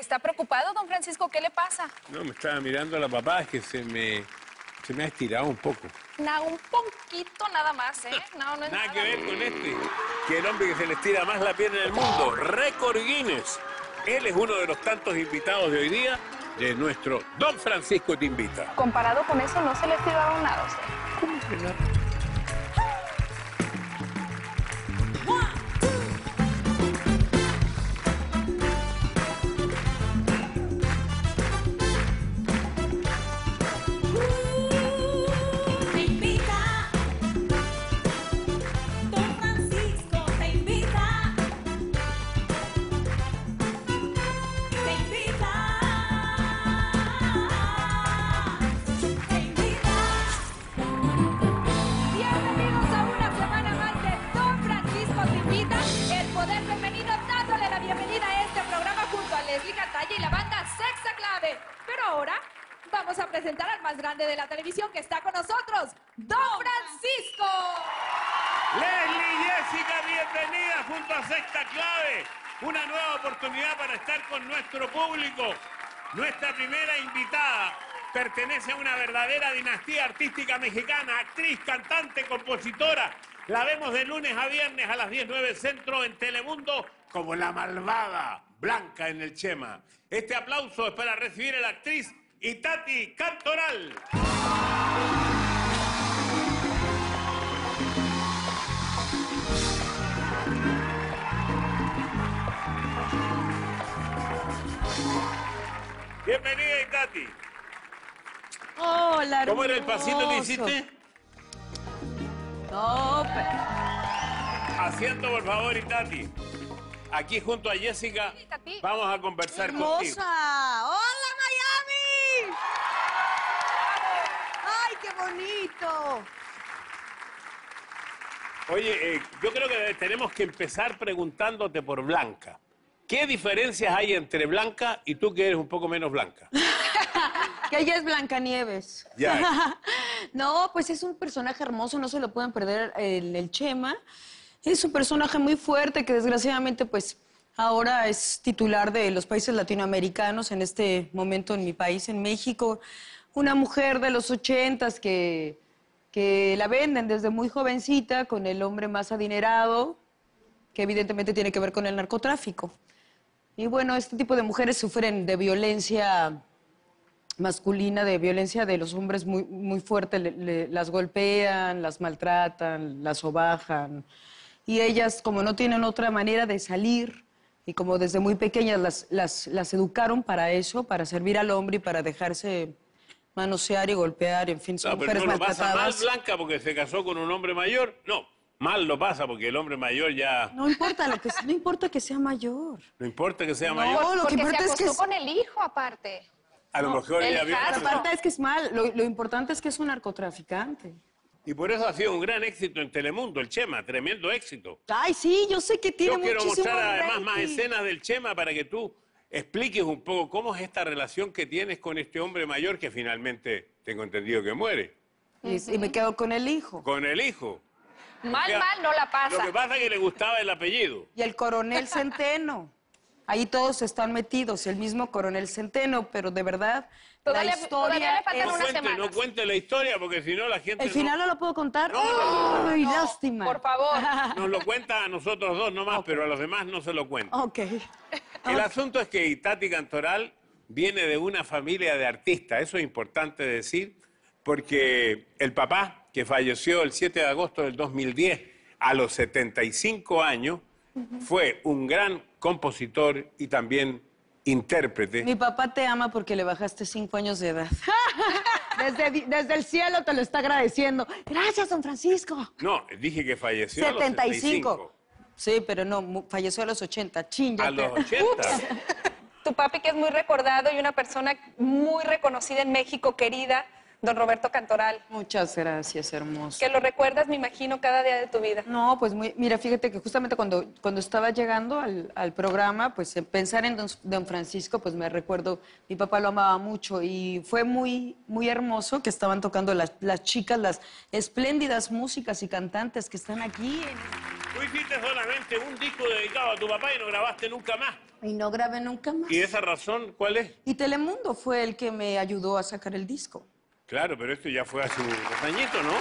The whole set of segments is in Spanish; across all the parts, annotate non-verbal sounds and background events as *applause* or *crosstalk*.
¿Está preocupado, don Francisco? ¿Qué le pasa? No, me estaba mirando a la papá, es que se me, se me ha estirado un poco. No, un poquito nada más, ¿eh? No, no es Nada nada. que ver con este, que el hombre que se le estira más la pierna en el mundo, récord Guinness. Él es uno de los tantos invitados de hoy día de nuestro Don Francisco Te Invita. Comparado con eso, no se le estiraron nada, o sea. Junto a Sexta Clave. Una nueva oportunidad para estar con nuestro público. Nuestra primera invitada pertenece a una verdadera dinastía artística mexicana, actriz, cantante, compositora. La vemos de lunes a viernes a las 19 centro en Telemundo como la malvada Blanca en el Chema. Este aplauso es para recibir a la actriz Itati Cantoral. Bienvenida Itati. Hola, ¿Cómo era el pasito que hiciste? No, pe- Haciendo, por favor, Itati. Aquí junto a Jessica vamos a conversar contigo. hermosa. Hola, Miami. Ay, qué bonito. Oye, eh, yo creo que tenemos que empezar preguntándote por Blanca. ¿Qué diferencias hay entre Blanca y tú que eres un poco menos blanca? *laughs* Que ella es Blancanieves. Ya. *laughs* no, pues es un personaje hermoso, no se lo pueden perder el, el Chema. Es un personaje muy fuerte que desgraciadamente pues ahora es titular de los países latinoamericanos, en este momento en mi país, en México. Una mujer de los ochentas que, que la venden desde muy jovencita con el hombre más adinerado, que evidentemente tiene que ver con el narcotráfico. Y bueno, este tipo de mujeres sufren de violencia masculina, de violencia de los hombres muy, muy fuerte, le- le- las golpean, las maltratan, las sobajan. Y ellas, como no tienen otra manera de salir, y como desde muy pequeñas las, las, las educaron para eso, para servir al hombre y para dejarse manosear y golpear, en fin, son No, pero mujeres no lo pasa mal maltratadas. Blanca porque se casó con un hombre mayor. No, mal lo pasa porque el hombre mayor ya... No importa, lo que, no importa que sea mayor. No importa que sea No, mayor. lo que Porque se importa es que es- con el hijo, aparte. A lo mejor el ella. Aparte es que es mal, lo, lo importante es que es un narcotraficante. Y por eso ha sido un gran éxito en Telemundo, el Chema, tremendo éxito. Ay, sí, yo sé que tiene Yo quiero muchísimo mostrar además más rating. escenas del Chema para que tú expliques un poco cómo es esta relación que tienes con este hombre mayor que finalmente tengo entendido que muere. Y, y me quedo con el hijo. Con el hijo. Mal, mal no la Lo pasa. que pasa es que le gustaba el apellido. Y el coronel *laughs* Centeno. Ahí todos están metidos, el mismo coronel Centeno, pero de verdad, Todavía- la historia todavía le faltan es- No cuente, no semanas. cuente la historia porque si no la gente ¿El no- final no lo puedo contar? No, no, ¡Ay, No, lástima! Por favor. *laughs* nos lo cuenta a nosotros dos nomás, pero a los demás no se lo cuenta. Ok. El asunto es que Itati Cantoral viene de una familia de artistas, eso es importante decir, porque el papá, que falleció el 7 de agosto del 2010, a los 75 años, fue un gran compositor y también intérprete. Mi papá te ama porque le bajaste cinco años de edad. *laughs* desde, el cielo te lo está agradeciendo. Gracias, don Francisco. No, dije que falleció a los 75. 75. Sí, pero no, falleció a los 80. Chin, A los 80. Tu papi, que es muy recordado y una persona muy reconocida en México, querida, don Roberto Cantoral. Muchas gracias, hermoso. Que lo recuerdas, me imagino, cada día de tu vida. No, pues muy, mira, fíjate que justamente cuando, cuando estaba llegando al, al programa, pues eh, pensar en don, don Francisco, pues me recuerdo, mi papá lo amaba mucho y fue muy, muy hermoso que estaban tocando las, las chicas, las espléndidas músicas y cantantes que están aquí. en- Tú hiciste solamente un disco dedicado a tu papá y no grabaste nunca más. Y no grabé nunca más. ¿Y esa razón cuál es? Y Telemundo fue el que me ayudó a sacar el disco. Claro, pero esto ya fue hace unos añitos, ¿no?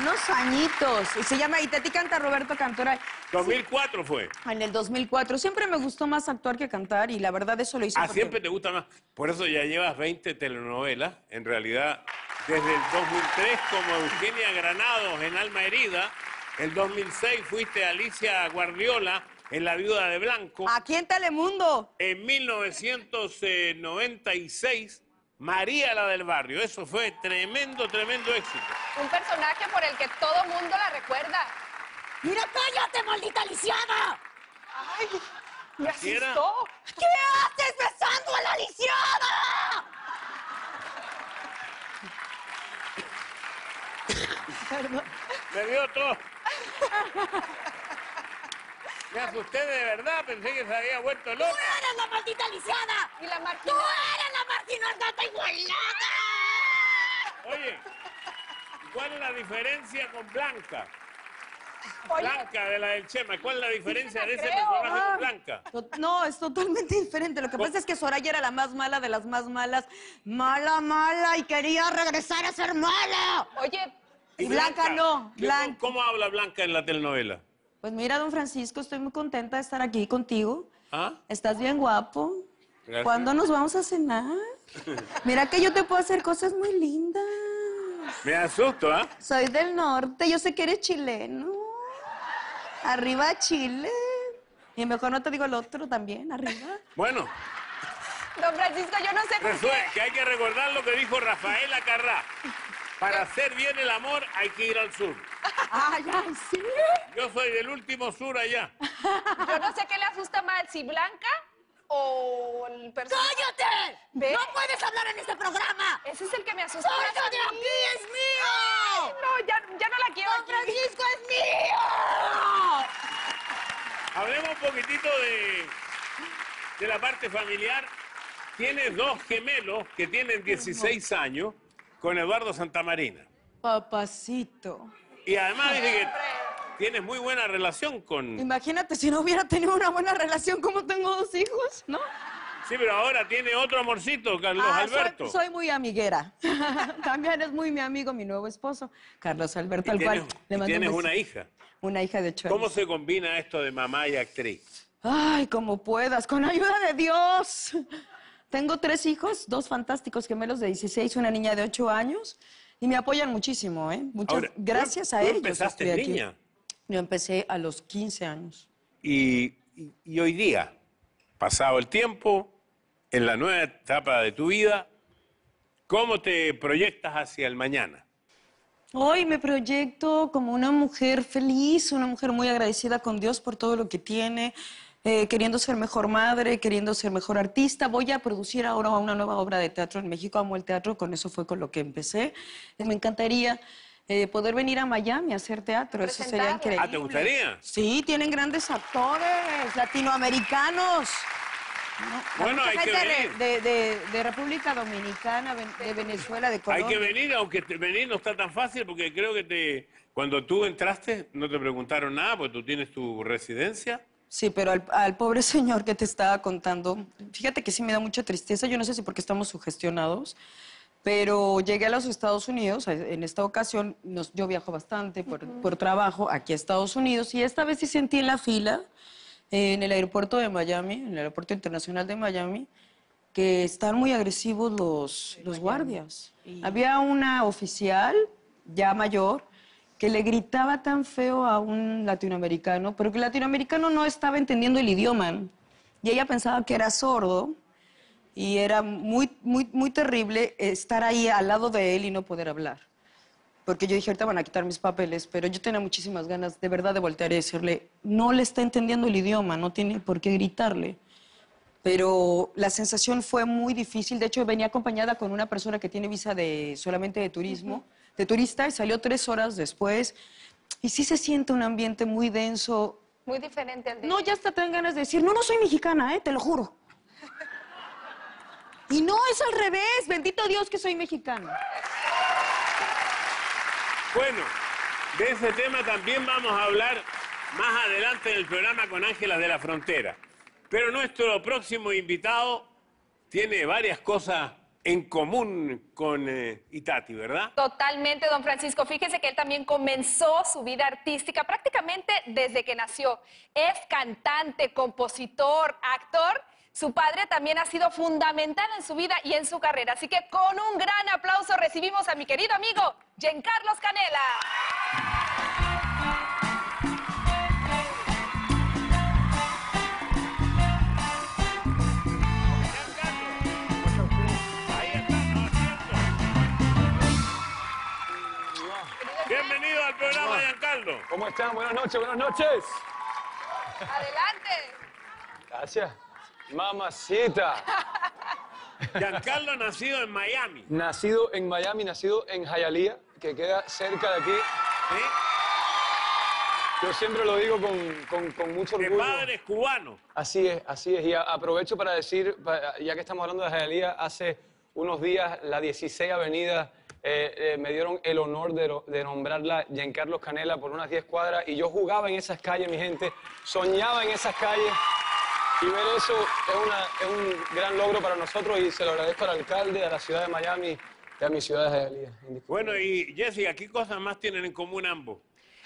Unos añitos. Y se llama Y te canta Roberto Cantora. 2004 fue. En el 2004. Siempre me gustó más actuar que cantar y la verdad eso lo hice Ah, porque- siempre te gusta más. Por eso ya llevas 20 telenovelas. En realidad, desde el 2003 como Eugenia Granados en Alma Herida. El 2006 fuiste Alicia Guardiola en La Viuda de Blanco. Aquí en Telemundo. En 1996, María la del Barrio. Eso fue tremendo, tremendo éxito. Un personaje por el que todo mundo la recuerda. ¡Mira, cállate, maldita lisiada! ¡Ay! Me asustó. ¿Qué haces besando a la lisiada? Me dio todo. Me asusté de verdad, pensé que se había vuelto ¡Tú loca. eres la maldita lisiada! Y la ¡Tú eres la marginal gata igualada! Oye, ¿cuál es la diferencia con Blanca? Oye, Blanca de la del Chema, ¿cuál es la diferencia de ese personaje Ah. con Blanca? To- No, es totalmente diferente. Lo que pasa es que Soraya era la más mala de las más malas. Mala, mala, y quería regresar a ser mala. oye, Y Blanca no, ¿qué- Blanca. ¿Cómo habla Blanca en la telenovela? Pues mira, don Francisco, estoy muy contenta de estar aquí contigo. ¿Ah? Estás bien guapo. Gracias. ¿Cuándo nos vamos a cenar? Mira que yo te puedo hacer cosas muy lindas. Me asusto, ¿ah? Soy del norte, yo sé que eres chileno. Arriba Chile. Y mejor no te digo el otro también, arriba. Bueno, don Francisco, yo no sé por qué. que hay que recordar lo que dijo Rafaela Carrá. Para hacer bien el amor hay que ir al sur. Ay, ay, sí. Yo soy del último sur allá. Yo no sé qué le asusta más, si Blanca o el personaje. ¡Cállate! ¿Ve? ¡No puedes hablar en este programa! Ese es el que me asusta más. ¡Salga a de aquí! ¡Es mío! No, ya, ya no la quiero ¡Don aquí. Francisco es mío! Hablemos un poquitito de, de la parte familiar. Tienes dos gemelos que tienen 16 años con Eduardo Santamarina. Papacito. Y además dice que tienes muy buena relación con... Imagínate si no hubiera tenido una buena relación como tengo dos hijos, ¿no? Sí, pero ahora tiene otro amorcito, Carlos Ah, soy- Alberto. Soy, muy amiguera. *laughs* También es muy mi amigo, mi nuevo esposo, Carlos Alberto, al tienes, cual le mando tienes un una hija. Una hija de ocho ¿Cómo se combina esto de mamá y actriz? Ay, como puedas, con ayuda de Dios. Tengo tres hijos, dos fantásticos gemelos de 16 y una niña de 8 años. Y me apoyan muchísimo, ¿eh? Muchas Ahora, gracias a ellos. empezaste estoy aquí. niña. Yo empecé a los 15 años. Y, y- y hoy día, pasado el tiempo, en la nueva etapa de tu vida, ¿cómo te proyectas hacia el mañana? Hoy me proyecto como una mujer feliz, una mujer muy agradecida con Dios por todo lo que tiene, eh, queriendo ser mejor madre, queriendo ser mejor artista. Voy a producir ahora una nueva obra de teatro en México. Amo el teatro, con eso fue con lo que empecé. Me encantaría eh, poder venir a Miami a hacer teatro, eso sería increíble. Ah, ¿te gustaría? Sí, tienen grandes actores latinoamericanos. ¿no? Bueno, hay que venir. de, de- de República Dominicana, de Venezuela, de Hay Colombia. que venir, aunque te- venir no está tan fácil, porque creo que te, cuando tú entraste no te preguntaron nada, porque tú tienes tu residencia. Sí, pero al, al pobre señor que te estaba contando, fíjate que sí me da mucha tristeza, yo no sé si porque estamos sugestionados, pero llegué a los Estados Unidos, a- en esta ocasión nos- yo viajo bastante por, por trabajo aquí a Estados Unidos y esta vez sí sentí en la fila, eh, en el aeropuerto de Miami, en el aeropuerto internacional de Miami, que están muy agresivos los, los guardias. Había una oficial ya mayor que le gritaba tan feo a un latinoamericano, pero que el latinoamericano no estaba entendiendo el idioma. Y ella pensaba que era sordo y era muy, muy, muy terrible estar ahí al lado de él y no poder hablar. Porque yo dije, ahorita van a quitar mis papeles, pero yo tenía muchísimas ganas de verdad de voltear y decirle, no le está entendiendo el idioma, no tiene por qué gritarle. Pero la sensación fue muy difícil. De hecho, venía acompañada con una persona que tiene visa de solamente de turismo, de turista, y salió tres horas después. Y sí se siente un ambiente muy denso. Muy diferente al de... No, ya hasta te dan ganas de decir, no, no soy mexicana, ¿eh? te lo juro. Y no, es al revés. Bendito Dios que soy mexicana. Bueno, de ese tema también vamos a hablar más adelante en el programa con Ángelas de la Frontera. Pero nuestro próximo invitado tiene varias cosas en común con eh, Itati, ¿verdad? Totalmente, don Francisco. Fíjese que él también comenzó su vida artística prácticamente desde que nació. Es cantante, compositor, actor. Su padre también ha sido fundamental en su vida y en su carrera. Así que con un gran aplauso recibimos a mi querido amigo, Giancarlos Canela. Bienvenido al programa, Giancarlo. ¿Cómo están? Buenas noches, buenas noches. Adelante. Gracias. Mamacita. *laughs* Giancarlo nacido en Miami. Nacido en Miami, nacido en Hialeah, que queda cerca de aquí. Yo siempre lo digo con, con- con mucho De orgullo. padres cubanos. Así es, así es. Y a- aprovecho para decir, ya que estamos hablando de Hialeah, hace unos días la 16 Avenida eh, eh, me dieron el honor de, de nombrarla Giancarlos Canela por unas 10 cuadras y yo jugaba en esas calles, mi gente, soñaba en esas calles y ver eso es, una, es un gran logro para nosotros y se lo agradezco al alcalde, a la ciudad de Miami y a mi ciudad de Hialeah. Bueno, y Jessica, ¿qué cosas más tienen en común ambos?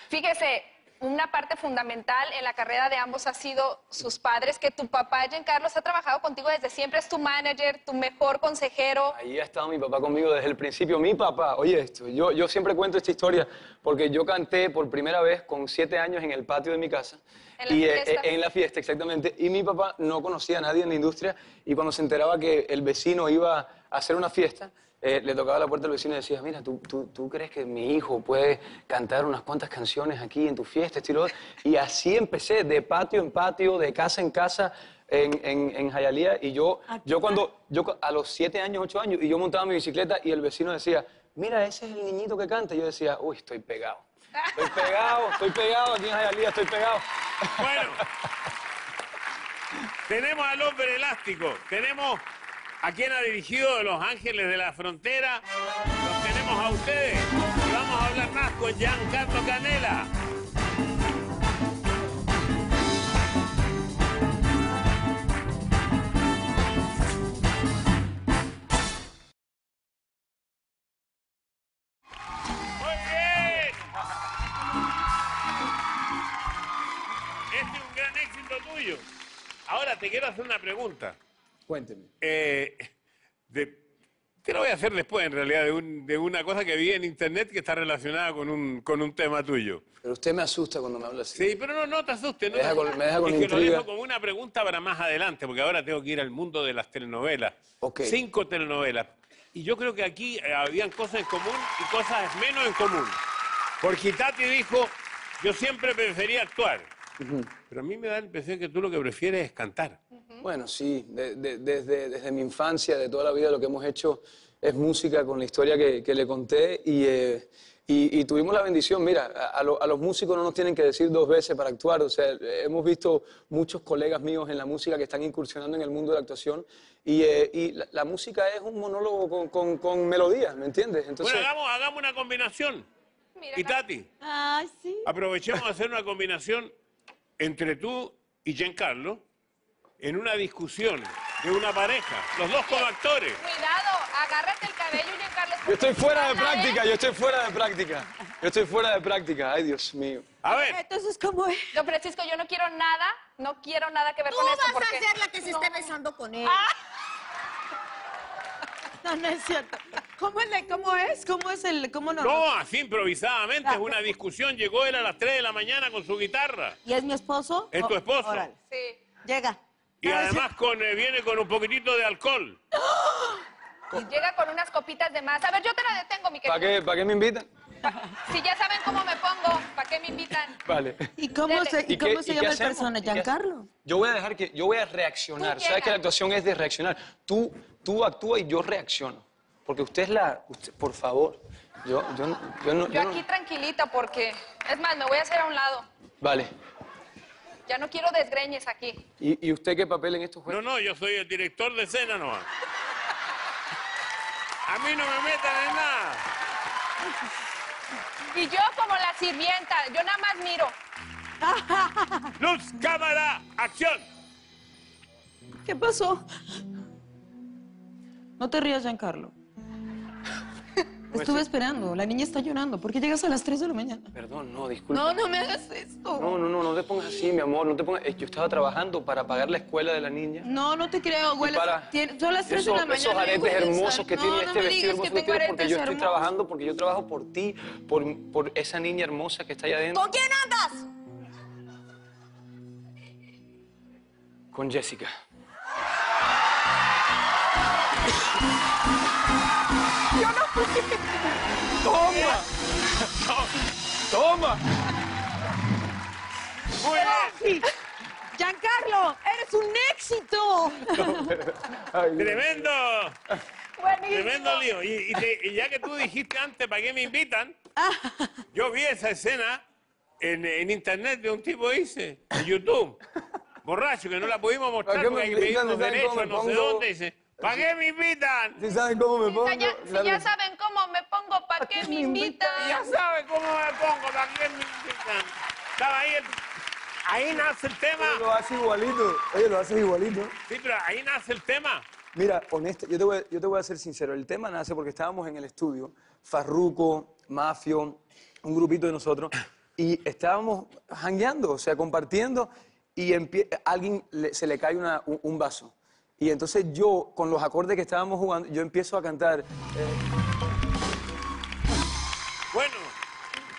Fíjese, una parte fundamental en la carrera de ambos ha sido sus padres, que tu papá, Giancarlos, ha trabajado contigo desde siempre, es tu manager, tu mejor consejero. Ahí ha estado mi papá conmigo desde el principio. Mi papá, oye esto, yo, yo siempre cuento esta historia porque yo canté por primera vez con siete años en el patio de mi casa. ¿En la y, eh, fiesta? eh, en la fiesta, exactamente. Y mi papá no conocía a nadie en la industria y cuando se enteraba que el vecino iba a hacer una fiesta, eh, le tocaba la puerta al vecino y decía, mira, ¿tú, tú, tú crees que mi hijo puede cantar unas cuantas canciones aquí en tu fiesta, estilo? Y así empecé, de patio en patio, de casa en casa, en, en, en Hialeah. Y yo, yo cuando, yo a los siete años, ocho años, y yo montaba mi bicicleta y el vecino decía, mira, ese es el niñito que canta. Y yo decía, uy, estoy pegado. Estoy pegado, estoy pegado, aquí en Hialeah estoy pegado. Bueno, tenemos al hombre elástico, tenemos a quien ha dirigido Los Ángeles de la Frontera, los tenemos a ustedes y vamos a hablar más con Giancarlo Canela. Tuyo. Ahora te quiero hacer una pregunta. Cuénteme. Eh, de- te lo voy a hacer después, en realidad, de, un- de una cosa que vi en internet que está relacionada con un, con un tema tuyo. Pero usted me asusta cuando me habla así. Sí, pero no, no te asustes. No Me deja te- con- me deja con es que lo dejo como una pregunta para más adelante, porque ahora tengo que ir al mundo de las telenovelas. Ok. Cinco telenovelas. Y yo creo que aquí eh, habían cosas en común y cosas menos en común. Porque Tati dijo, yo siempre prefería actuar. Pero a mí me da la impresión que tú lo que prefieres es cantar. Bueno, sí, de- de- desde, desde mi infancia, de toda la vida, lo que hemos hecho es música con la historia que, que le conté y, eh, y- y tuvimos la bendición, mira, a, a lo- a los músicos no nos tienen que decir dos veces para actuar, o sea, hemos visto muchos colegas míos en la música que están incursionando en el mundo de la actuación y, eh, y la, la música es un monólogo con, con, con melodías, ¿me entiendes? Entonces, bueno, hagamos, hagamos una combinación. Mira, Y Tati, Ay, sí. aprovechemos a hacer una combinación entre tú y Giancarlo en una discusión de una pareja, los dos como actores. Cuidado, agárrate el cabello, Giancarlos. yo estoy porque fuera de práctica, yo estoy fuera de práctica, yo estoy fuera de práctica, ay Dios mío. A ver, Entonces, ¿cómo es? Don Francisco, yo no quiero nada, no quiero nada que ver Tú con esto vas porque... a ser la que se esté besando con él. *laughs* No, no es cierto. ¿Cómo, es? ¿Cómo es? ¿Cómo es el...? ¿Cómo no? no, así improvisadamente, es una *laughs* discusión. Llegó él a las 3 de la mañana con su guitarra. ¿Y es mi esposo? Es tu Oh, esposo. órale. Sí. Llega. Y además con, eh, viene con un poquitito de alcohol. *gasps* Y llega con unas copitas de más. A ver, yo te la detengo, mi ¿Para querido. qué, ¿Para qué me invitan? Si ya saben cómo me pongo, ¿para qué me invitan? Vale. ¿Y cómo Dele. se, y ¿Y cómo qué- se y llama el hacemos? persona? ¿Y qué ¿Giancarlo? Yo voy a dejar que, yo voy a reaccionar. ¿Sabes que la actuación es de reaccionar? Tú, tú actúas y yo reacciono. Porque usted es la, usted- por favor, yo, yo, no- yo no, Yo yo no- aquí tranquilita porque... Es más, me voy a hacer a un lado. Vale. Ya no quiero desgreñes aquí. ¿Y, y usted qué papel en estos No, juegos? no, yo soy el director de escena nomás. A mí no me metan en nada. Y yo como la sirvienta, yo nada más miro. Luz, cámara, acción. ¿Qué pasó? No te rías, Giancarlo. Te *laughs* estuve esperando. La niña está llorando. ¿Por qué llegas a las 3 de la mañana? Perdón, no, disculpa. No, no me hagas esto. No, no, no, no te pongas así, mi amor. No te pongas... eh, Yo estaba trabajando para pagar la escuela de la niña. No, no te creo, güey. Para Son las 3 de la mañana. Esos aretes hermosos que no, tiene no este me vestido digas hermoso que porque yo estoy hermosos. trabajando, porque yo trabajo por ti, por, por esa niña hermosa que está allá adentro. ¿Con quién andas? Con Jessica. ¡Toma! ¡Toma! Muy bien. Giancarlo, eres un éxito. Tremendo. Buenísimo. Tremendo lío. Y, y te- y ya que tú dijiste antes, ¿para qué me invitan? Yo vi esa escena en, en internet de un tipo dice, en YouTube, borracho, que no la pudimos mostrar ¿Para qué me porque hay que invitan? pedirnos ¿Saben cómo derechos, me no sé pongo? dónde. Dice, ¿para qué me invitan? ¿Sí saben cómo me pongo? Si ya, si Claro ya saben cómo me pongo, ¿para qué me invitan? ya saben cómo me pongo, ¿para qué me invitan? Estaba ahí, el- ahí nace el tema. Lo hace igualito. Oye, lo haces igualito. Sí, pero ahí nace el tema. Mira, honesto, yo te, voy, yo te voy a ser sincero. El tema nace porque estábamos en el estudio, Farruco, Mafio, un grupito de nosotros, y estábamos jangueando, o sea, compartiendo, y alguien le- se le cae una- un, un vaso. Y entonces yo, con los acordes que estábamos jugando, yo empiezo a cantar. eh, Bueno,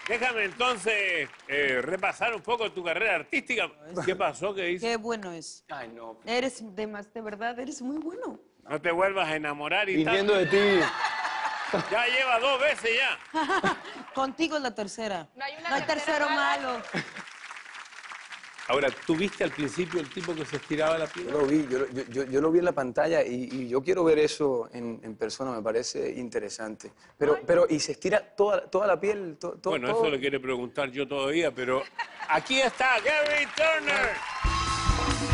déjame entonces eh, repasar un poco tu carrera artística. ¿Qué pasó? ¿Qué dices? Qué bueno es. Ay, no. Eres de más, de verdad, eres muy bueno. No te vuelvas a enamorar y Viniendo de ti. Ya lleva dos veces ya. *laughs* Contigo es la tercera. No hay una No hay tercera tercero mala. malo. Ahora, ¿tú viste al principio el tipo que se estiraba la Yo piel? lo vi, yo, lo- yo- yo- yo lo vi en la pantalla y, y yo quiero ver eso en, en persona, me parece interesante. Pero, pero y se estira toda, toda la piel, to- to- Bueno, todo. eso lo quiere preguntar yo todavía, pero aquí está Gary Turner.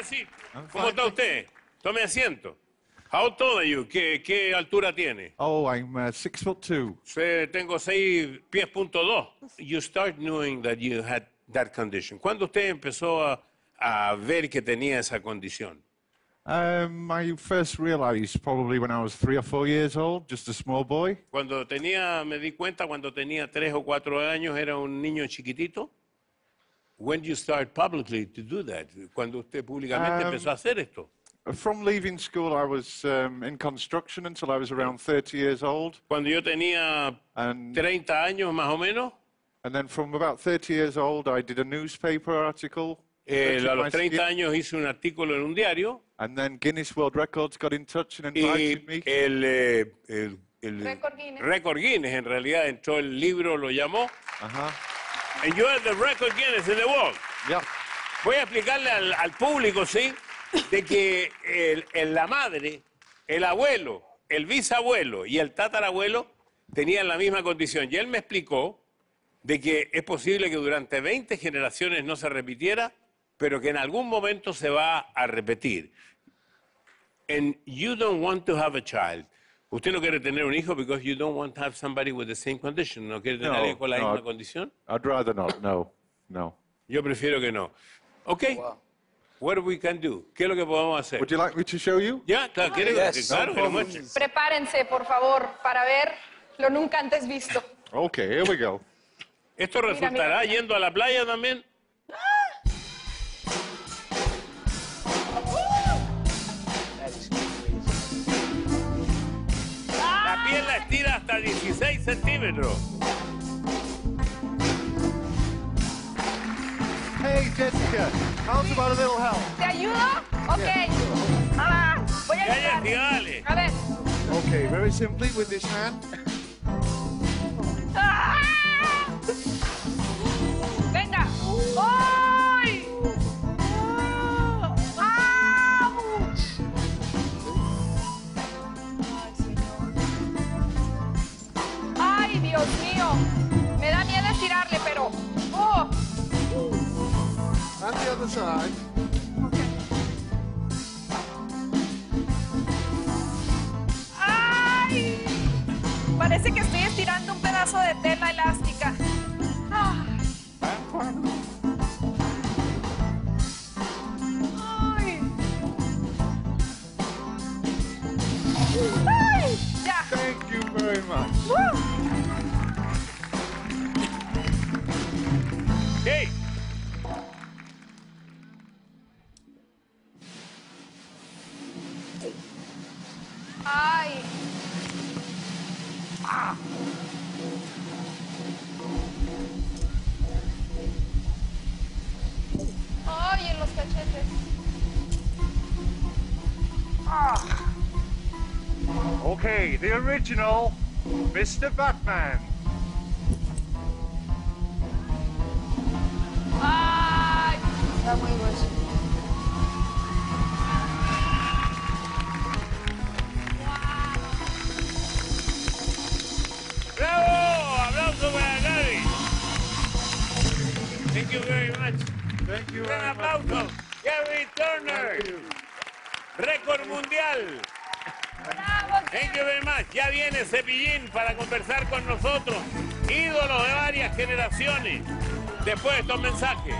My friend? Have a seat. ¿Cómo está usted? Tome asiento. How tall are you? ¿Qué, qué altura tiene? Oh, I'm uh, six foot two. Se- tengo seis pies punto dos. You start knowing that you had that condition. ¿Cuándo usted empezó a, a ver que tenía esa condición? Um, I first realized probably when I was three or four years old, just a small boy. Cuando tenía, me di cuenta cuando tenía tres o cuatro años, era un niño chiquitito. When you start publicly to do that? Cuando usted públicamente Um, empezó a hacer esto. From leaving school, I was um, in construction until I was around 30 years old. Cuando yo tenía And, 30 años más o menos, and then from about 30 years old, I did a newspaper article. eh, a los 30 skin. años hice un artículo en un diario And then Guinness World Records got in touch and y invited me. el, eh, el, el Récord Guinness. Récord Guinness, en realidad entró el libro, lo llamó. Uh-huh. And you are the record Guinness in the world. Yeah. Voy a explicarle al, al público, ¿sí? De que el- el- la madre, el abuelo, el bisabuelo y el tatarabuelo tenían la misma condición. Y él me explicó de que es posible que durante 20 generaciones no se repitiera, pero que en algún momento se va a repetir. And you don't want to have a child. Usted no quiere tener un hijo because you don't want to have somebody with the same condition. ¿No quiere tener No, alguien con la no. misma condición? I'd rather not. No, no. Yo prefiero que no. Ok. What we can do? ¿Qué es lo que podemos hacer? Would you like me to show you? Ya, claro, ¿quiere Yes, claro, no. Prepárense, por favor, para ver lo nunca antes visto. Okay, here we go. ¿Esto resultará mira. yendo a la playa también? Hasta 16 centímetros. Hey, Jessica, how's about a little help? ¿Te ayudo? Ok. Ah, voy a Ya, ayudar. Dale. A ver. Okay, very simply with this hand. ¡Ah! Venga. ¡Ay! Me da miedo estirarle, pero. Oh. The other. Okay. ¡Ay! Parece que estoy estirando un pedazo de té. Original Mr. Batman. Ay. Está muy grueso. ¡Bravo! ¡Aplauso para Gaby! Thank you very much. Thank you Un aplauso. Gary Turner. Récord mundial. Thank you very. Ya viene Cepillín para conversar con nosotros. Ídolos de varias generaciones. Después de estos mensajes.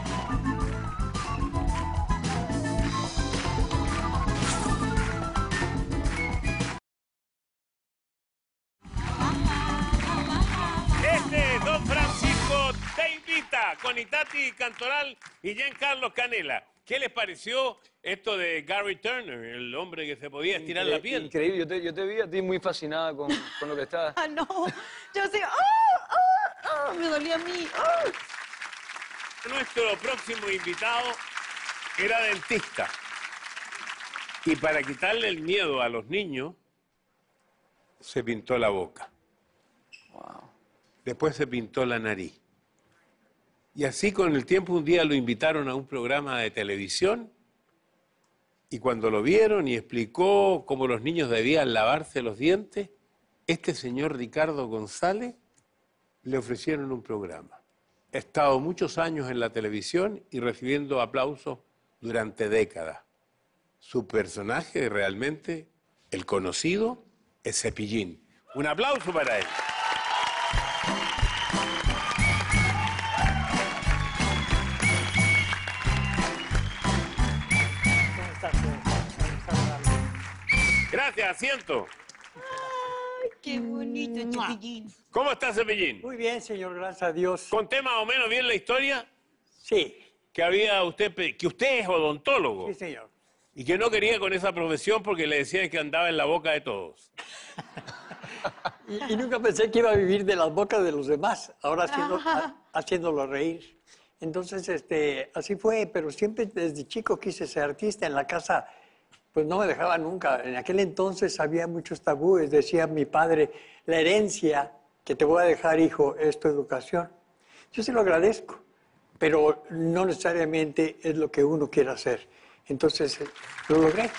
Este Don Francisco te invita con Itati Cantoral y Giancarlo Canela. ¿Qué les pareció esto de Gary Turner, el hombre que se podía estirar la Incre- piel? Increíble, yo te, yo te vi a ti muy fascinada con, con lo que estás. *laughs* Ah, no. Yo sí. ¡ah! ¡ah! ¡ah! Me dolía a mí. Nuestro próximo invitado era dentista. Y para quitarle el miedo a los niños, se pintó la boca. Después se pintó la nariz. Y así con el tiempo un día lo invitaron a un programa de televisión y cuando lo vieron y explicó cómo los niños debían lavarse los dientes, este señor Ricardo González le ofrecieron un programa. Ha estado muchos años en la televisión y recibiendo aplausos durante décadas. Su personaje realmente, el conocido, es Cepillín. Un aplauso para él. Asiento. Qué bonito, chiquillín. ¿Cómo está Cepillín? Muy bien, señor, gracias a Dios. ¿Conté más o menos bien la historia? Sí, Que había usted, que usted es odontólogo sí, señor. y que no quería con esa profesión porque le decían que andaba en la boca de todos. *laughs* Y, y nunca pensé que iba a vivir de las bocas de los demás, ahora haciendo, ha- haciéndolo reír. Entonces, este, así fue, pero siempre desde chico quise ser artista. En la casa, pues no me dejaba nunca. En aquel entonces había muchos tabúes. Decía mi padre, la herencia que te voy a dejar, hijo, es tu educación. Yo se lo agradezco, pero no necesariamente es lo que uno quiere hacer. Entonces, eh, lo logré.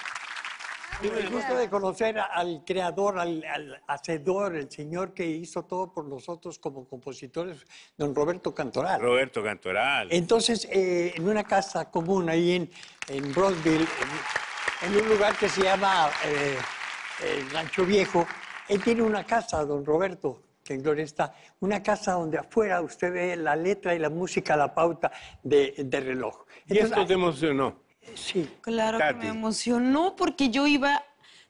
Tuve el gusto de conocer al creador, al, al hacedor, el señor que hizo todo por nosotros como compositores, don Roberto Cantoral. Roberto Cantoral. Entonces, eh, en una casa común ahí en, en en un lugar que se llama eh, el Rancho Viejo, él tiene una casa, don Roberto, que en Gloria está, una casa donde afuera usted ve la letra y la música, la pauta de, de reloj. ¿Y esto te emocionó? Sí, Claro que me emocionó porque yo iba,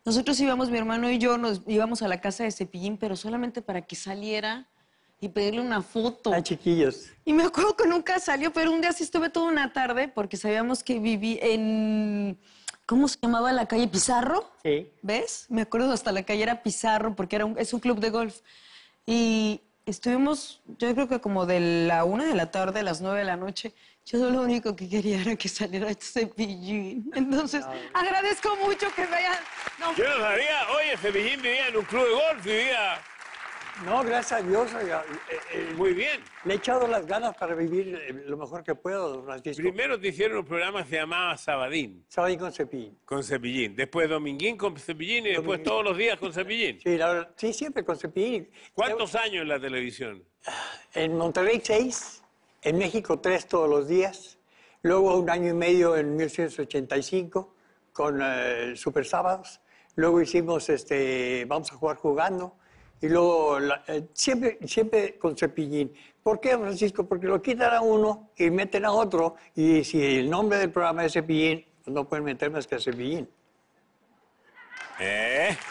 nosotros íbamos, mi hermano y yo, nos íbamos a la casa de Cepillín, pero solamente para que saliera y pedirle una foto. ay chiquillos. Y me acuerdo que nunca salió, pero un día sí estuve toda una tarde porque sabíamos que viví en, ¿cómo se llamaba la calle Pizarro? Sí. ¿Ves? Me acuerdo hasta la calle era Pizarro porque era un- es un club de golf. Y estuvimos, yo creo que como de la una de la tarde a las nueve de la noche. Yo lo único que quería era que saliera este cepillín. Entonces, agradezco mucho que me hayan... no, Yo no sabía, oye, Cepillín vivía en un club de golf, vivía No, gracias a Dios, oiga, eh, eh, muy bien. le he echado las ganas para vivir eh, lo mejor que puedo, don Francisco. Primero te hicieron un programa que se llamaba Sabadín, Sábado con Cepillín. con Cepillín. Después Dominguín con Cepillín y después Dominguín. todos los días con Cepillín. Sí, la verdad, sí, siempre con Cepillín. ¿Cuántos años en la televisión? En Monterrey, seis. En México, tres todos los días. Luego un año y medio en 1985 con eh, Super Sábados. Luego hicimos este, Vamos a jugar jugando. Y luego, la- eh, siempre, siempre con cepillín. ¿Por qué, Francisco? Porque lo quitan a uno y meten a otro. Y si el nombre del programa es cepillín, pues no pueden meter más que a cepillín. ¿Eh? *laughs*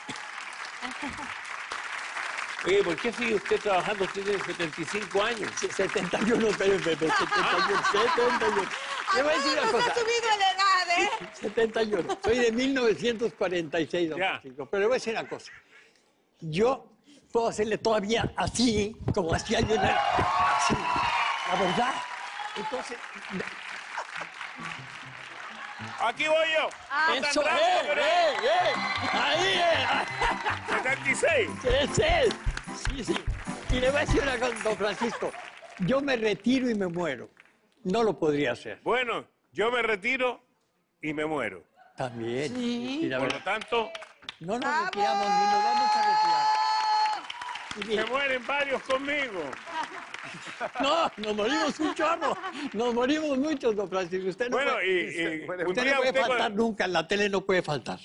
Oye, ¿por qué sigue usted trabajando? Usted tiene 75 años. Sí, 71, pero, pero, 71, 71. Le voy a decir una Nos cosa. ha subido la edad, ¿eh? 71. Soy de 1946, don Ya. Francisco. Pero le voy a decir una cosa. Yo puedo hacerle todavía así, como hacía yo en el... Así, la verdad. Entonces, Aquí voy yo. Tan eso, rápido, ¡eh, pero- eh, eh! ¡Ahí, eh! 76. ¡Es él! Sí, sí. Y le voy a decir una cosa, don Francisco. Yo me retiro y me muero. No lo podría hacer. Bueno, yo me retiro y me muero. También. Y la Por lo tanto, no nos retiramos ni nos vamos a retirar. Se mueren varios conmigo. *laughs* No, nos morimos un chorro. Nos morimos muchos, don Francisco. Usted no Bueno, puede, y, y un, usted día no puede usted, faltar nunca. En la tele no puede faltar.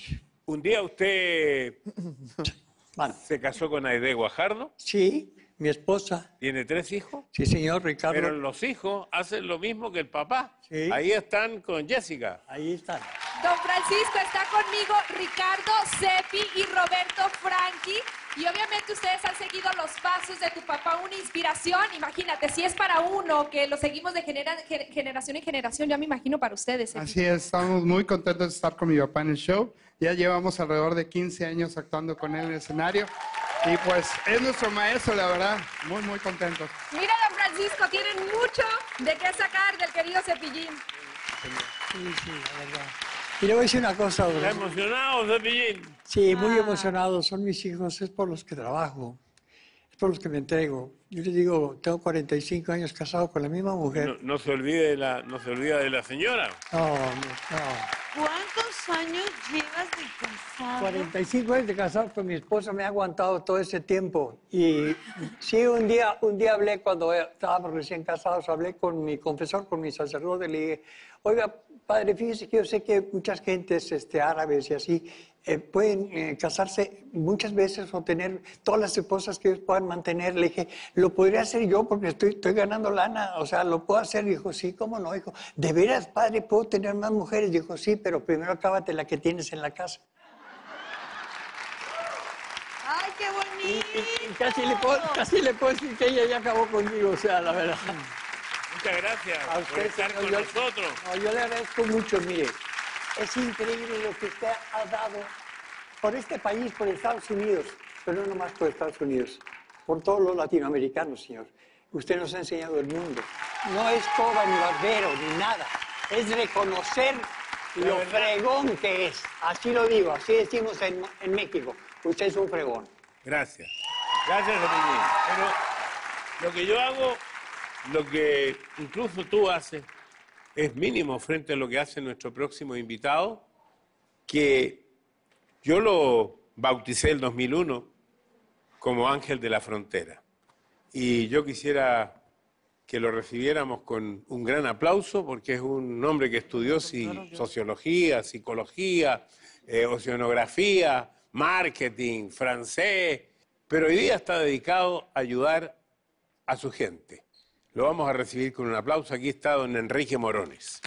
un día usted *laughs* Bueno, se casó con Aide Guajardo, sí, mi esposa. tiene tres hijos, Sí, señor, Ricardo. pero los hijos hacen lo mismo que el papá. Sí. Ahí están con Jessica. Ahí están. Don Francisco, está conmigo Ricardo Seppi y Roberto Franchi. Y obviamente ustedes han seguido los pasos de tu papá, una inspiración. Imagínate, si es para uno que lo seguimos de genera- ge- generación en generación, ya me imagino para ustedes. Seppi. Así es, estamos muy contentos de estar con mi papá en el show. Ya llevamos alrededor de 15 años actuando con él en el escenario. Y pues es nuestro maestro, la verdad. Muy, muy contentos. Mira, don Francisco, tienen mucho de qué sacar del querido Cepillín. Sí, sí, la verdad. Y le voy a decir una cosa, ¿Está emocionado, Cepillín? Sí, muy emocionados. Son mis hijos, es por los que trabajo. Es por los que me entrego. Yo les digo, tengo 45 años casado con la misma mujer. No, no se olvide de la, no se olvida de la señora. No, no, no. ¿Cuántos años llevas de casado? 45 años de casado con mi esposa me ha aguantado todo ese tiempo. Y sí, un día, un día hablé cuando estábamos recién casados, hablé con mi confesor, con mi sacerdote, le dije, oiga, padre, fíjese que yo sé que muchas gentes este, árabes y así eh, pueden eh, casarse muchas veces o tener todas las esposas que ellos puedan mantener. Le dije, lo podría hacer yo porque estoy, estoy ganando lana, o sea, lo puedo hacer. Dijo, sí, ¿cómo no? Dijo, ¿de veras, padre, puedo tener más mujeres? Dijo, sí, pero primero acábate la que tienes en la casa. ¡Ay, qué Y, bonito! y- y casi, le puedo, casi le puedo decir que ella ya acabó conmigo, o sea, la verdad. Muchas gracias A por usted, estar señor, con yo- nosotros. No, yo le agradezco mucho, mire. Es increíble lo que usted ha dado por este país, por Estados Unidos, pero no nomás por Estados Unidos, por todos los latinoamericanos, señor. Usted nos ha enseñado el mundo. No es coba ni barbero ni nada. Es reconocer lo fregón que es. Así lo digo, así decimos en, en México. Usted es un fregón. Gracias. Gracias, Cepillín. Pero lo que yo hago, lo que incluso tú haces, es mínimo frente a lo que hace nuestro próximo invitado, que yo lo bauticé el 2001 como Ángel de la Frontera. Y yo quisiera que lo recibiéramos con un gran aplauso, porque es un hombre que estudió si- sociología, psicología, eh, oceanografía, marketing, francés, pero hoy día está dedicado a ayudar a su gente. Lo vamos a recibir con un aplauso. Aquí está don Enrique Morones.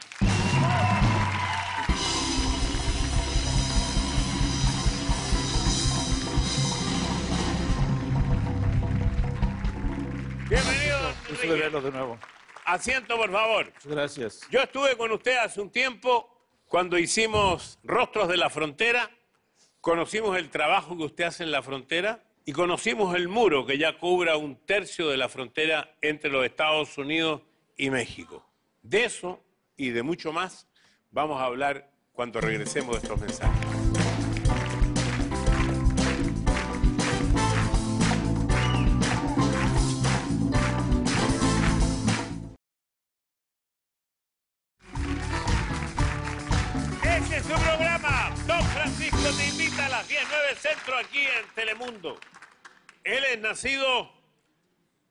Bienvenido, don Enrique. de nuevo. Asiento, por favor. Gracias. Yo estuve con usted hace un tiempo cuando hicimos Rostros de la Frontera, conocimos el trabajo que usted hace en la frontera y conocimos el muro que ya cubra un tercio de la frontera entre los Estados Unidos y México. De eso y de mucho más vamos a hablar cuando regresemos de estos mensajes. Centro aquí en Telemundo. Él es nacido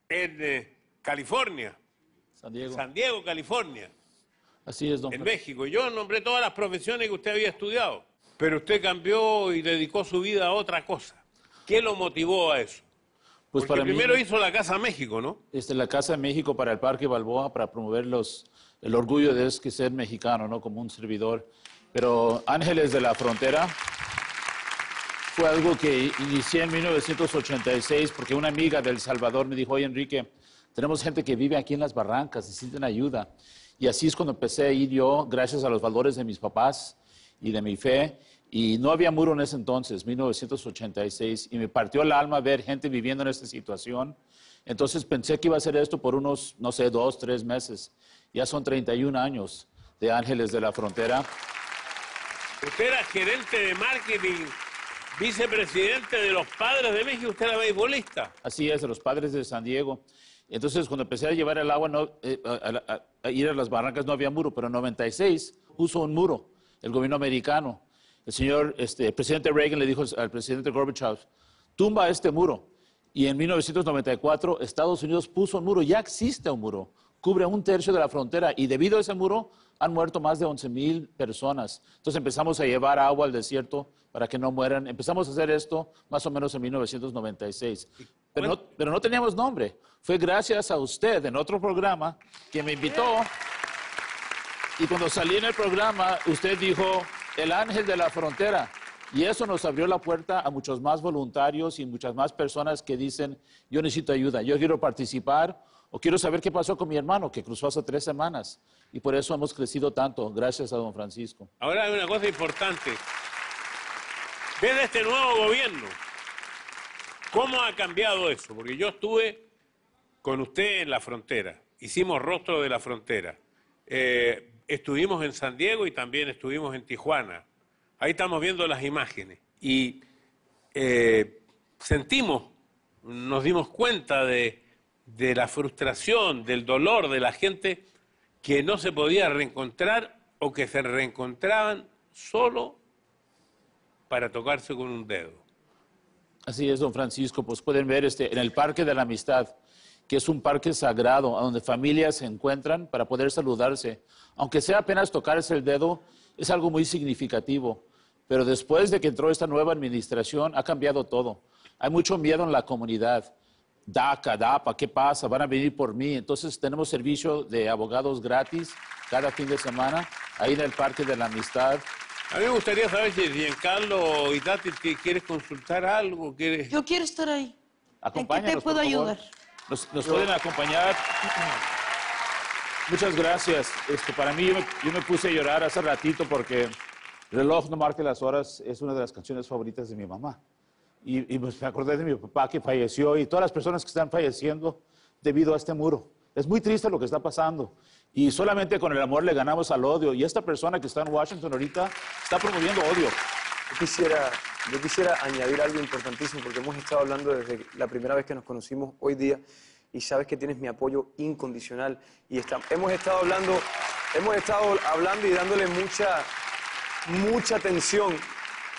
en eh, California, San Diego. San Diego, California, Así es, don en México. Yo nombré todas las profesiones que usted había estudiado, pero usted cambió y dedicó su vida a otra cosa. ¿Qué lo motivó a eso? Pues Porque para mí- primero hizo la Casa México, ¿no? Este, la Casa de México para el Parque Balboa, para promover los, el orgullo de es que ser mexicano, ¿no? Como un servidor. Pero Ángeles de la Frontera fue algo que inicié en 1986 porque una amiga del Salvador me dijo, oye Enrique, tenemos gente que vive aquí en las barrancas, necesitan ayuda. Y así es cuando empecé a ir yo, gracias a los valores de mis papás y de mi fe. Y no había muro en ese entonces, 1986, y me partió el alma ver gente viviendo en esta situación. Entonces pensé que iba a hacer esto por unos, no sé, dos, tres meses. Ya son 31 años de Ángeles de la Frontera. Usted era gerente de marketing, vicepresidente de los Padres de México, usted era beisbolista. Así es, de los padres de San Diego. Entonces, cuando empecé a llevar el agua, no, eh, a, ir a las barrancas, no había muro, pero en 96 puso un muro el gobierno americano. El señor, este, presidente Reagan le dijo al presidente Gorbachev, tumba este muro. Y en 1994 Estados Unidos puso un muro, ya existe un muro, cubre un tercio de la frontera y debido a ese muro han muerto más de 11 mil personas. Entonces empezamos a llevar agua al desierto para que no mueran. Empezamos a hacer esto más o menos en 1996. Pero no, pero no teníamos nombre. Fue gracias a usted en otro programa que me invitó. Y cuando salí en el programa, usted dijo, el ángel de la frontera. Y eso nos abrió la puerta a muchos más voluntarios y muchas más personas que dicen, yo necesito ayuda, yo quiero participar o quiero saber qué pasó con mi hermano que cruzó hace tres semanas. Y por eso hemos crecido tanto, gracias a don Francisco. Ahora hay una cosa importante. Desde este nuevo gobierno, ¿cómo ha cambiado eso? Porque yo estuve con usted en la frontera, hicimos rostro de la frontera. Eh, estuvimos en San Diego y también estuvimos en Tijuana. Ahí estamos viendo las imágenes. Y eh, sentimos, nos dimos cuenta de, de la frustración, del dolor de la gente que no se podía reencontrar o que se reencontraban solo para tocarse con un dedo. Así es, don Francisco, pues pueden ver este, en el Parque de la Amistad, que es un parque sagrado, donde familias se encuentran para poder saludarse. Aunque sea apenas tocarse el dedo, es algo muy significativo. Pero después de que entró esta nueva administración, ha cambiado todo. Hay mucho miedo en la comunidad. DACA, DAPA, ¿qué pasa? Van a venir por mí. Entonces tenemos servicio de abogados gratis cada fin de semana, ahí en el Parque de la Amistad. A mí me gustaría saber si Giancarlo y Tati ¿qué- quieres consultar algo, quieres... Yo quiero estar ahí. Acompáñanos, puedo por favor. ayudar? ¿Nos, nos pueden acompañar? Muchas gracias. Este, para mí, yo me, yo me puse a llorar hace ratito porque Reloj no marque las horas es una de las canciones favoritas de mi mamá. Y, y, pues, me acordé de mi papá que falleció y todas las personas que están falleciendo debido a este muro. Es muy triste lo que está pasando. Y solamente con el amor le ganamos al odio. Y esta persona que está en Washington ahorita está promoviendo odio. Yo quisiera, yo quisiera añadir algo importantísimo porque hemos estado hablando desde la primera vez que nos conocimos hoy día y sabes que tienes mi apoyo incondicional y está- hemos estado hablando, hemos estado hablando y dándole mucha, mucha atención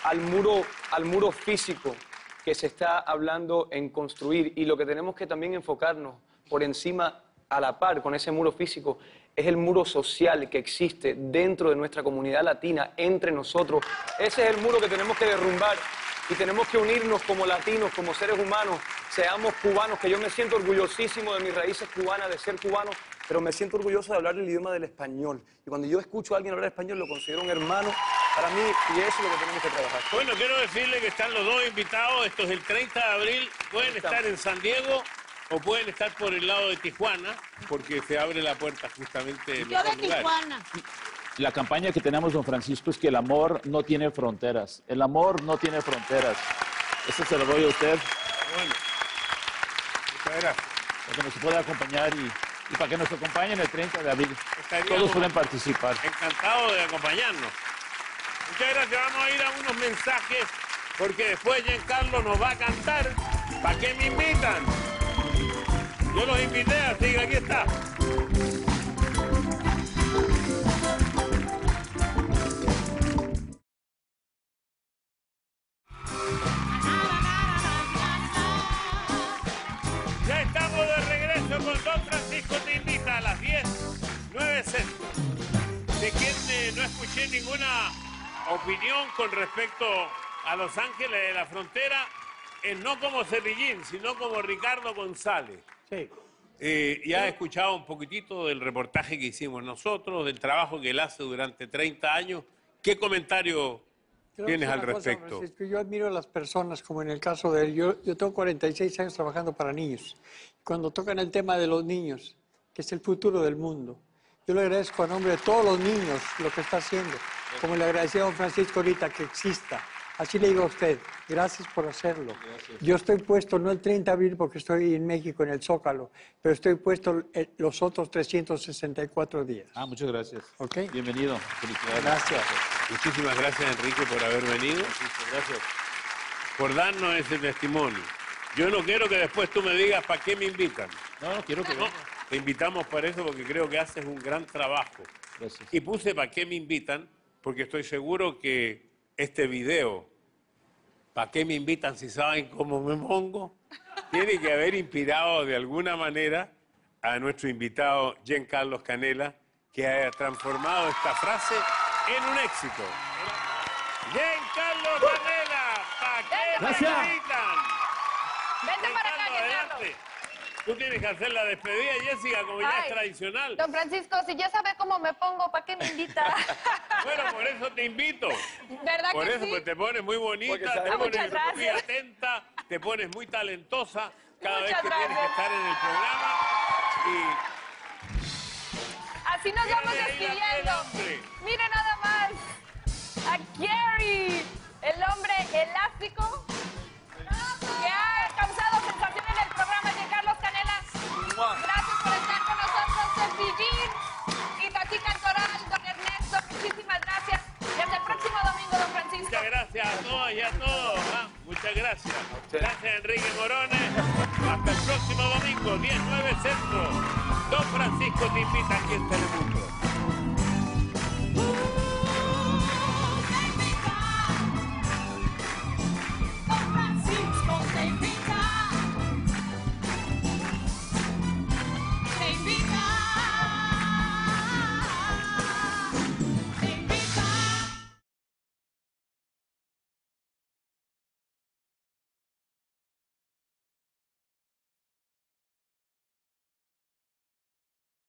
al muro, al muro físico que se está hablando en construir y lo que tenemos que también enfocarnos por encima a la par con ese muro físico es el muro social que existe dentro de nuestra comunidad latina, entre nosotros. Ese es el muro que tenemos que derrumbar y tenemos que unirnos como latinos, como seres humanos, seamos cubanos, que yo me siento orgullosísimo de mis raíces cubanas, de ser cubano, pero me siento orgulloso de hablar el idioma del español. Y cuando yo escucho a alguien hablar español, lo considero un hermano para mí y eso es lo que tenemos que trabajar. Bueno, quiero decirle que están los dos invitados. Esto es el 30 de abril. Pueden estar en San Diego o pueden estar por el lado de Tijuana, porque se abre la puerta justamente en Yo de esos lugares. Tijuana. La campaña que tenemos, don Francisco, es que el amor no tiene fronteras. El amor no tiene fronteras. Eso se lo doy a usted. Bueno, muchas gracias. Para que nos pueda acompañar y, y para que nos acompañen el 30 de abril. Estaríamos Todos pueden participar. Encantado de acompañarnos. Muchas gracias. Vamos a ir a unos mensajes porque después Giancarlo nos va a cantar. ¿Para qué me invitan? Yo los invité, así que aquí está. Ya estamos de regreso con Don Francisco Te Invita a las 10, 9 centro. De quien no escuché ninguna opinión con respecto a Los Ángeles de la Frontera, es no como Cerrillín, sino como Ricardo González. Sí. Eh, ya he escuchado un poquitito del reportaje que hicimos nosotros, del trabajo que él hace durante 30 años. ¿Qué comentario Quiero tienes al una cosa, respecto? Francisco, yo admiro a las personas, como en el caso de él. Yo, yo tengo 46 años trabajando para niños. Cuando tocan el tema de los niños, que es el futuro del mundo, yo le agradezco a nombre de todos los niños lo que está haciendo. Como le agradecía a don Francisco ahorita que exista. Así le digo a usted, gracias por hacerlo. Yo estoy puesto, no el 30 de abril porque estoy en México, en el Zócalo, pero estoy puesto los otros 364 días. Ah, muchas gracias. ¿Ok? Bienvenido. Felicidades. Gracias. Muchísimas gracias, Enrique, por haber venido, Gracias. por darnos ese testimonio. Yo no quiero que después tú me digas para qué me invitan. No, no, quiero que No, venga. Te invitamos para eso porque creo que haces un gran trabajo. Gracias. Y puse para qué me invitan, porque estoy seguro que este video, para qué me invitan si saben cómo me pongo, tiene que haber inspirado de alguna manera a nuestro invitado Jean Carlos Canela, que ha transformado esta frase en un éxito. Jean Carlos Canela, ¿para qué Gracias. me invitan? Vente para acá, Giancarlo, Giancarlo. adelante. Tú tienes que hacer la despedida, Jessica, como ya Ay. es tradicional. Don Francisco, si ya sabe cómo me pongo, ¿para qué me invita? *laughs* Bueno, por eso te invito. ¿Verdad Por que eso, sí? pues te pones muy bonita, te pones muy atenta, te pones muy talentosa cada Muchas vez que tienes que estar en el programa. Así nos vamos Mírale despidiendo. Mire nada más. A Gary, el hombre elástico todas y a todos. ¿ah? Muchas gracias. Gracias, Enrique Morones. Hasta el próximo domingo, 19 Centro. Don Francisco te invita aquí en Telemundo.